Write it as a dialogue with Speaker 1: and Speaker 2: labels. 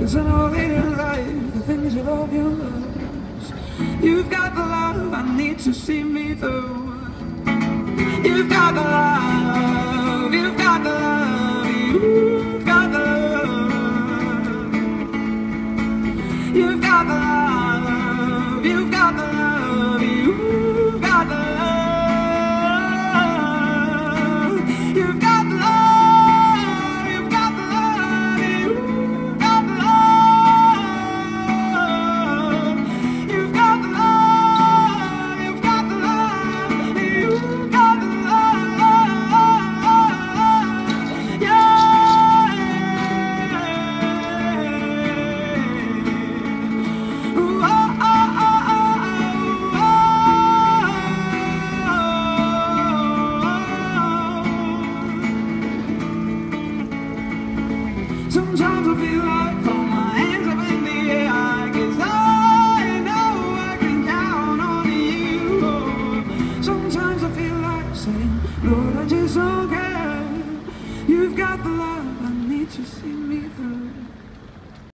Speaker 1: Cause I all in life, the things you love, you lose. You've got the love I need to see me through. You've got the love, you've got the love, you've got the love. You've got the love, Sometimes I feel like throw my hands up in the air 'cause I know I can count on you. Sometimes I feel like saying, Lord, I just don't care. You've got the love I need to see.